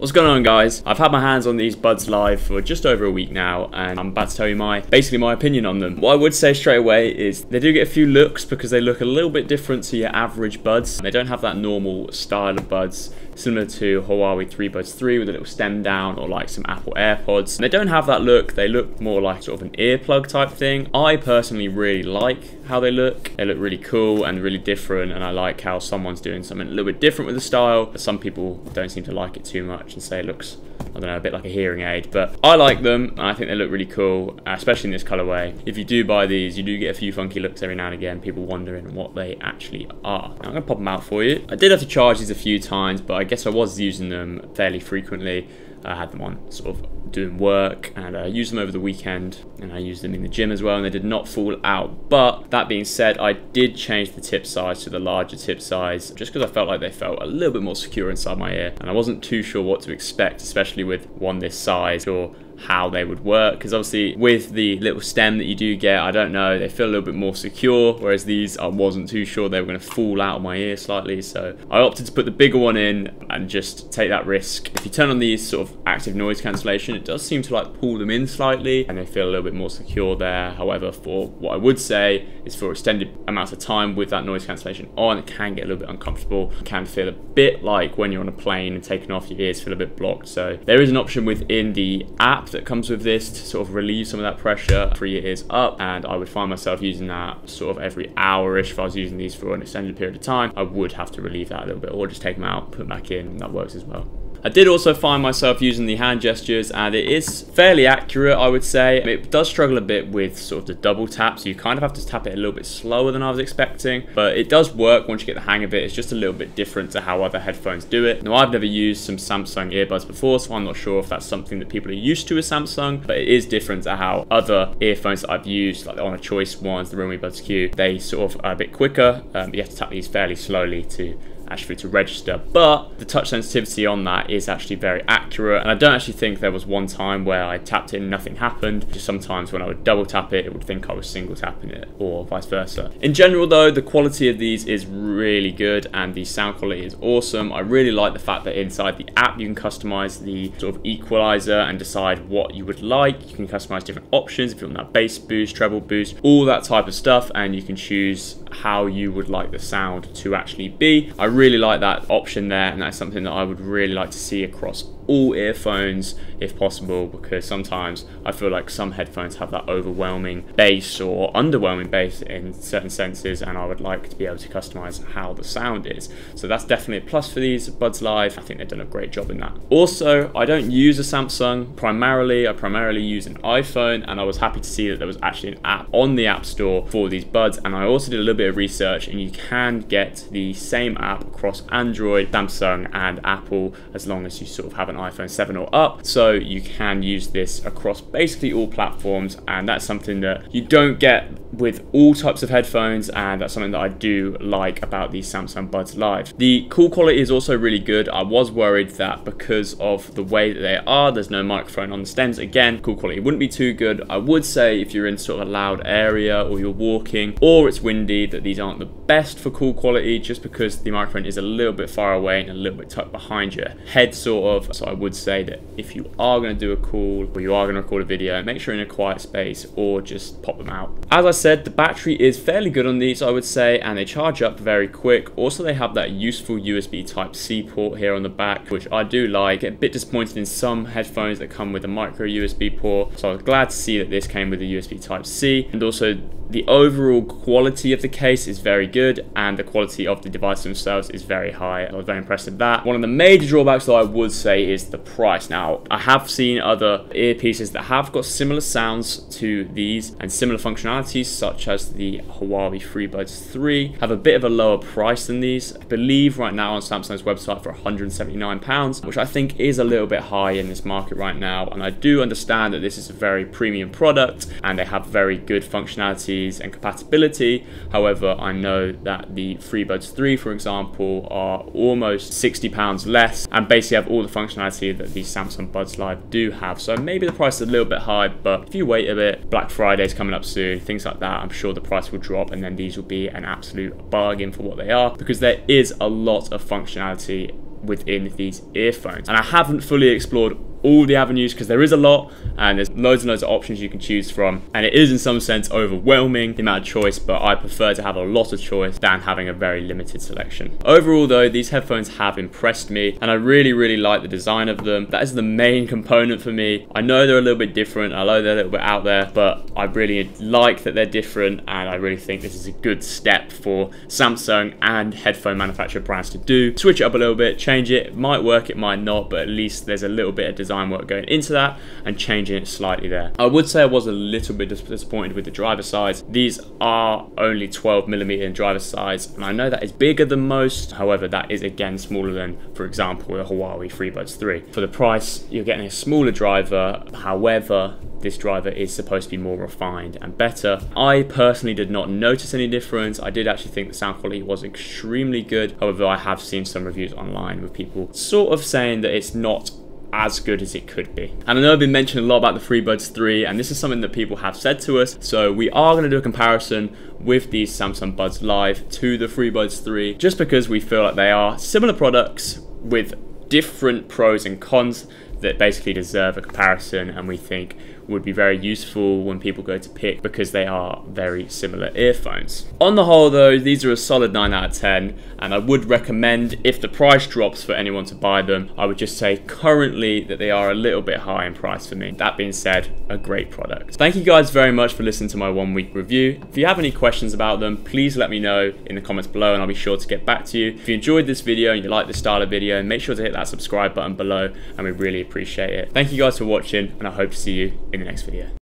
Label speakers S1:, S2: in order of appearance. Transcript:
S1: What's going on guys? I've had my hands on these Buds Live for just over a week now and I'm about to tell you my basically my opinion on them. What I would say straight away is they do get a few looks because they look a little bit different to your average Buds. They don't have that normal style of Buds similar to Huawei FreeBuds 3 with a little stem down or like some Apple AirPods. And they don't have that look, they look more like sort of an earplug type thing. I personally really like how they look. They look really cool and really different and I like how someone's doing something a little bit different with the style. But some people don't seem to like it too much and say it looks I don't know, a bit like a hearing aid. But I like them, I think they look really cool, especially in this colorway. If you do buy these, you do get a few funky looks every now and again, people wondering what they actually are. Now, I'm to pop them out for you. I did have to charge these a few times, but I guess I was using them fairly frequently. I had them on sort of doing work and I used them over the weekend and I used them in the gym as well and they did not fall out. But that being said, I did change the tip size to the larger tip size just because I felt like they felt a little bit more secure inside my ear and I wasn't too sure what to expect, especially with one this size or how they would work because obviously with the little stem that you do get I don't know they feel a little bit more secure whereas these I wasn't too sure they were going to fall out of my ear slightly. So I opted to put the bigger one in and just take that risk. If you turn on these sort of active noise cancellation it does seem to like pull them in slightly and they feel a little bit more secure there. However for what I would say is for extended amounts of time with that noise cancellation on it can get a little bit uncomfortable. It can feel a bit like when you're on a plane and taking off your ears feel a bit blocked. So there is an option within the app that comes with this to sort of relieve some of that pressure, Three your ears up, and I would find myself using that sort of every hour-ish if I was using these for an extended period of time. I would have to relieve that a little bit, or just take them out, put them back in, that works as well. I did also find myself using the hand gestures and it is fairly accurate I would say. It does struggle a bit with sort of the double tap so you kind of have to tap it a little bit slower than I was expecting but it does work once you get the hang of it. It's just a little bit different to how other headphones do it. Now I've never used some Samsung earbuds before so I'm not sure if that's something that people are used to with Samsung but it is different to how other earphones that I've used like the Honor Choice ones, the Realme Buds Q, they sort of are a bit quicker. Um, you have to tap these fairly slowly to actually to register. But the touch sensitivity on that is actually very accurate. And I don't actually think there was one time where I tapped it and nothing happened. Just sometimes when I would double tap it, it would think I was single tapping it or vice versa. In general though, the quality of these is really good and the sound quality is awesome. I really like the fact that inside the app you can customize the sort of equalizer and decide what you would like. You can customize different options if you want that bass boost, treble boost, all that type of stuff and you can choose how you would like the sound to actually be. I really like that option there and that's something that I would really like to see across all earphones if possible because sometimes I feel like some headphones have that overwhelming bass or underwhelming bass in certain senses and I would like to be able to customize how the sound is. So that's definitely a plus for these Buds Live. I think they've done a great job in that. Also, I don't use a Samsung primarily. I primarily use an iPhone and I was happy to see that there was actually an app on the App Store for these buds and I also did a little bit of research and you can get the same app across Android, Samsung and Apple as long as you sort of have an iPhone 7 or up. So you can use this across basically all platforms and that's something that you don't get with all types of headphones and that's something that I do like about these Samsung Buds Live. The call quality is also really good. I was worried that because of the way that they are, there's no microphone on the stems. Again, call quality wouldn't be too good. I would say if you're in sort of a loud area or you're walking or it's windy that these aren't the best for call quality just because the microphone is a little bit far away and a little bit tucked behind your head sort of. So I would say that if you are going to do a call or you are going to record a video, make sure you're in a quiet space or just pop them out. As I said, the battery is fairly good on these, I would say, and they charge up very quick. Also, they have that useful USB Type-C port here on the back, which I do like. Get a bit disappointed in some headphones that come with a micro USB port, so I was glad to see that this came with a USB Type-C, and also the overall quality of the case is very good and the quality of the device themselves is very high. I was very impressed with that. One of the major drawbacks that I would say is the price. Now, I have seen other earpieces that have got similar sounds to these and similar functionalities such as the Huawei FreeBuds 3 have a bit of a lower price than these. I believe right now on Samsung's website for 179 pounds, which I think is a little bit high in this market right now. And I do understand that this is a very premium product and they have very good functionalities and compatibility. However, I know that the FreeBuds 3, for example, are almost £60 less and basically have all the functionality that the Samsung Buds Live do have. So maybe the price is a little bit high, but if you wait a bit, Black Friday is coming up soon, things like that, I'm sure the price will drop and then these will be an absolute bargain for what they are because there is a lot of functionality within these earphones. And I haven't fully explored all the avenues because there is a lot and there's loads and loads of options you can choose from and it is in some sense overwhelming the amount of choice but I prefer to have a lot of choice than having a very limited selection. Overall though these headphones have impressed me and I really really like the design of them. That is the main component for me. I know they're a little bit different, I know they're a little bit out there but I really like that they're different and I really think this is a good step for Samsung and headphone manufacturer brands to do. Switch it up a little bit, change it, it might work, it might not but at least there's a little bit of design design work going into that and changing it slightly there. I would say I was a little bit disappointed with the driver size. These are only 12 millimeter in driver size, and I know that is bigger than most. However, that is again smaller than, for example, the Huawei FreeBuds 3. For the price, you're getting a smaller driver. However, this driver is supposed to be more refined and better. I personally did not notice any difference. I did actually think the sound quality was extremely good. However, I have seen some reviews online with people sort of saying that it's not as good as it could be. And I know I've been mentioning a lot about the FreeBuds 3 and this is something that people have said to us. So we are going to do a comparison with these Samsung Buds Live to the FreeBuds 3 just because we feel like they are similar products with different pros and cons that basically deserve a comparison and we think would be very useful when people go to pick because they are very similar earphones. On the whole though, these are a solid 9 out of 10 and I would recommend if the price drops for anyone to buy them, I would just say currently that they are a little bit high in price for me. That being said, a great product. Thank you guys very much for listening to my one week review. If you have any questions about them, please let me know in the comments below and I'll be sure to get back to you. If you enjoyed this video and you like the style of video, make sure to hit that subscribe button below and we really appreciate it. Thank you guys for watching and I hope to see you in the next video.